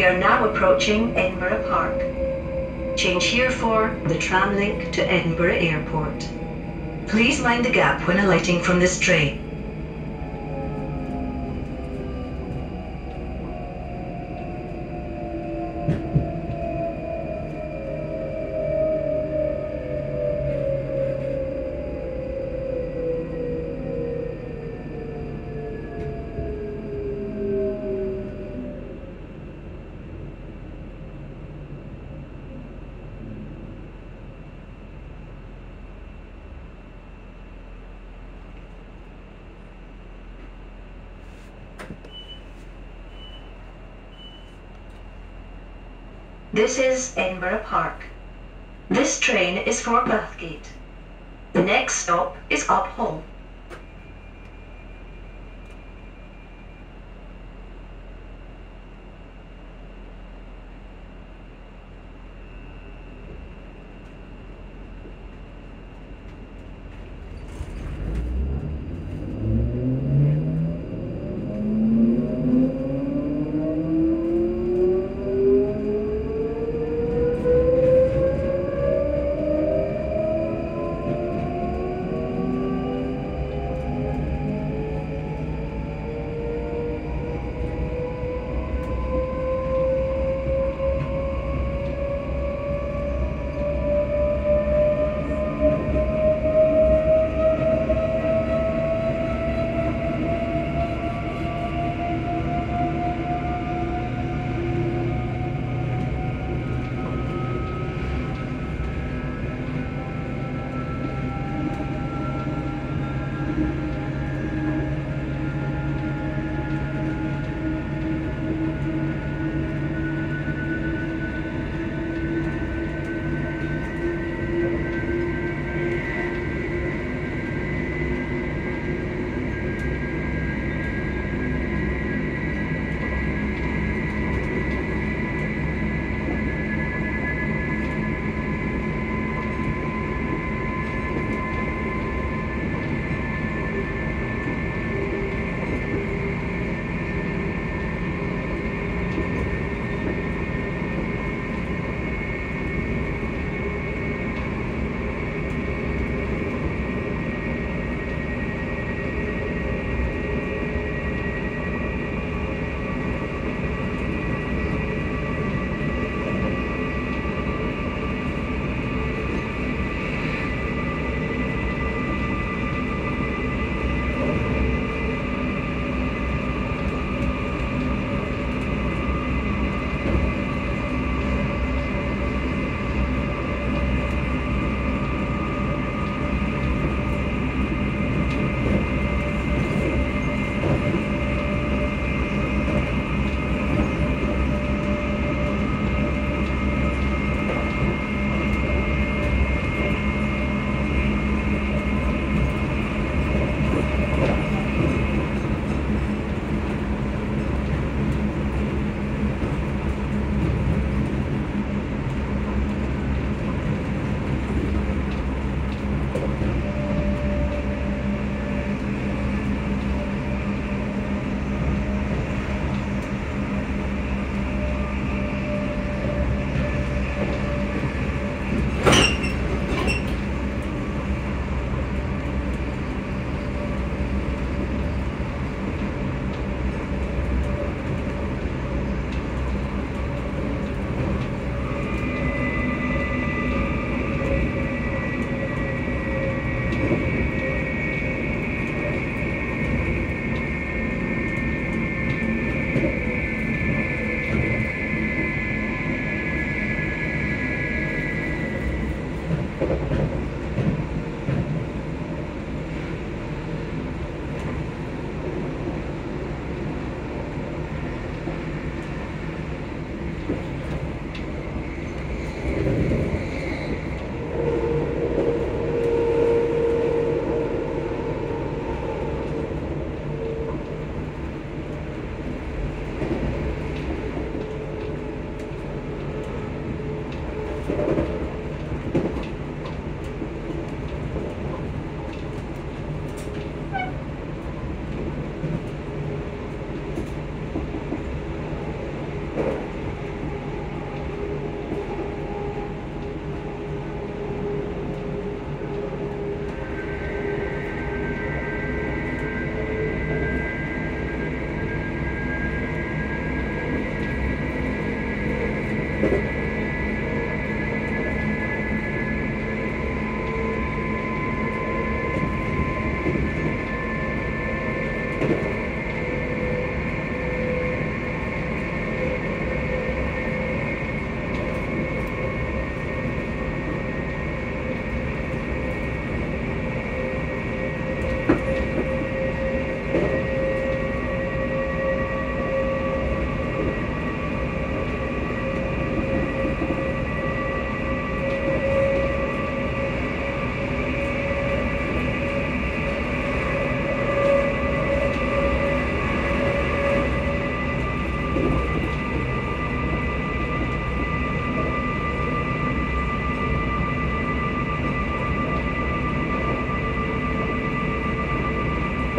We are now approaching Edinburgh Park. Change here for the tram link to Edinburgh Airport. Please mind the gap when alighting from this train. This is Edinburgh Park. This train is for Bathgate. The next stop is Uphall.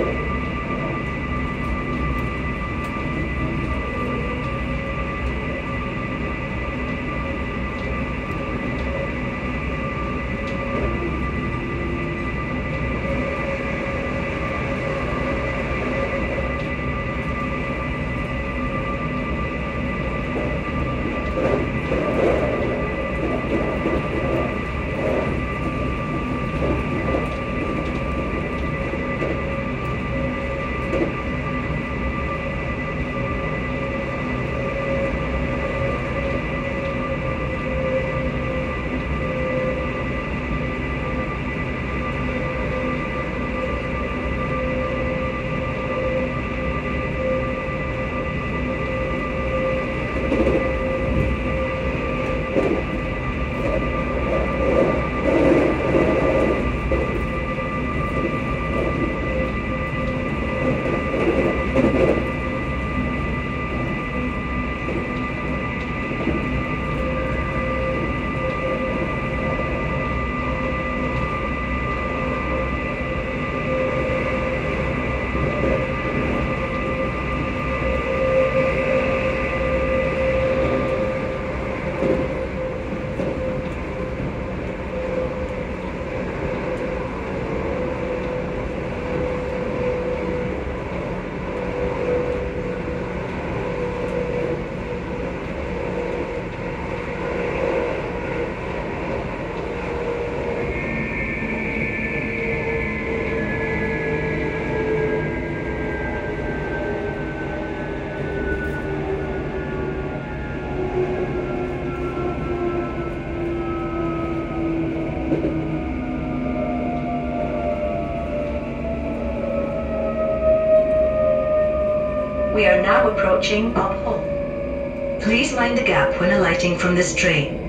Thank you. We are now approaching Uphall. Please mind the gap when alighting from this train.